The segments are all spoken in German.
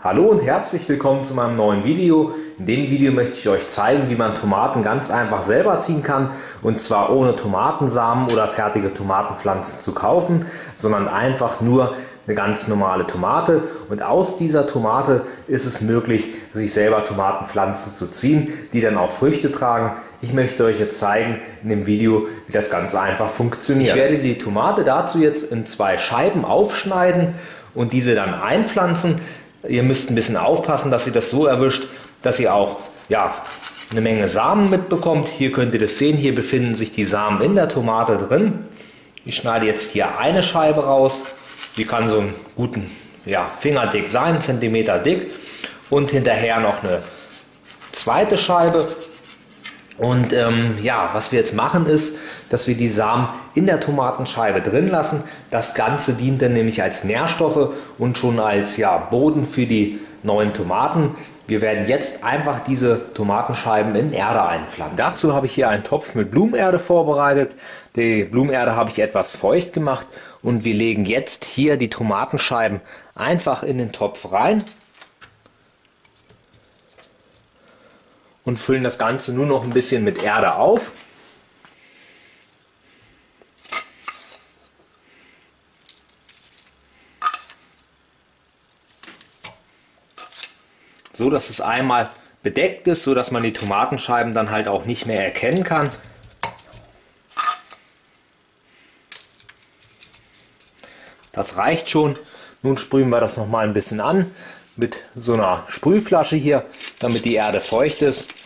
Hallo und herzlich willkommen zu meinem neuen Video. In dem Video möchte ich euch zeigen, wie man Tomaten ganz einfach selber ziehen kann. Und zwar ohne Tomatensamen oder fertige Tomatenpflanzen zu kaufen, sondern einfach nur eine ganz normale Tomate. Und aus dieser Tomate ist es möglich, sich selber Tomatenpflanzen zu ziehen, die dann auch Früchte tragen. Ich möchte euch jetzt zeigen in dem Video, wie das ganz einfach funktioniert. Ich werde die Tomate dazu jetzt in zwei Scheiben aufschneiden und diese dann einpflanzen. Ihr müsst ein bisschen aufpassen, dass ihr das so erwischt, dass ihr auch ja, eine Menge Samen mitbekommt. Hier könnt ihr das sehen, hier befinden sich die Samen in der Tomate drin. Ich schneide jetzt hier eine Scheibe raus. Die kann so einen guten ja, Finger dick sein, Zentimeter dick. Und hinterher noch eine zweite Scheibe. Und ähm, ja, was wir jetzt machen ist, dass wir die Samen in der Tomatenscheibe drin lassen. Das Ganze dient dann nämlich als Nährstoffe und schon als ja, Boden für die neuen Tomaten. Wir werden jetzt einfach diese Tomatenscheiben in Erde einpflanzen. Dazu habe ich hier einen Topf mit Blumenerde vorbereitet. Die Blumenerde habe ich etwas feucht gemacht und wir legen jetzt hier die Tomatenscheiben einfach in den Topf rein. Und füllen das Ganze nur noch ein bisschen mit Erde auf. So dass es einmal bedeckt ist, so dass man die Tomatenscheiben dann halt auch nicht mehr erkennen kann. Das reicht schon. Nun sprühen wir das noch mal ein bisschen an mit so einer Sprühflasche hier, damit die Erde feucht ist.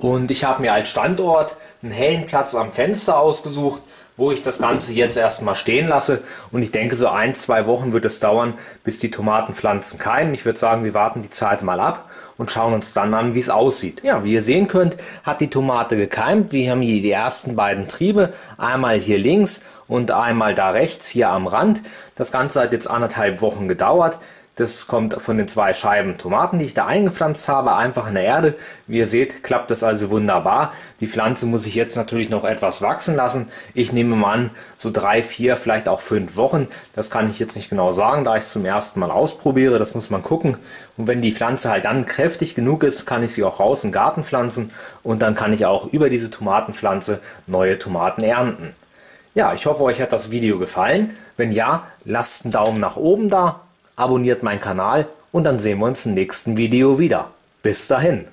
Und ich habe mir als Standort einen hellen Platz am Fenster ausgesucht, wo ich das Ganze jetzt erstmal stehen lasse. Und ich denke, so ein, zwei Wochen wird es dauern, bis die Tomatenpflanzen keimen. Ich würde sagen, wir warten die Zeit mal ab und schauen uns dann an, wie es aussieht. Ja, wie ihr sehen könnt, hat die Tomate gekeimt. Wir haben hier die ersten beiden Triebe. Einmal hier links und einmal da rechts, hier am Rand. Das Ganze hat jetzt anderthalb Wochen gedauert. Das kommt von den zwei Scheiben Tomaten, die ich da eingepflanzt habe, einfach in der Erde. Wie ihr seht, klappt das also wunderbar. Die Pflanze muss ich jetzt natürlich noch etwas wachsen lassen. Ich nehme mal an, so drei, vier, vielleicht auch fünf Wochen. Das kann ich jetzt nicht genau sagen, da ich es zum ersten Mal ausprobiere. Das muss man gucken. Und wenn die Pflanze halt dann kräftig genug ist, kann ich sie auch raus den Garten pflanzen. Und dann kann ich auch über diese Tomatenpflanze neue Tomaten ernten. Ja, ich hoffe, euch hat das Video gefallen. Wenn ja, lasst einen Daumen nach oben da abonniert meinen Kanal und dann sehen wir uns im nächsten Video wieder. Bis dahin.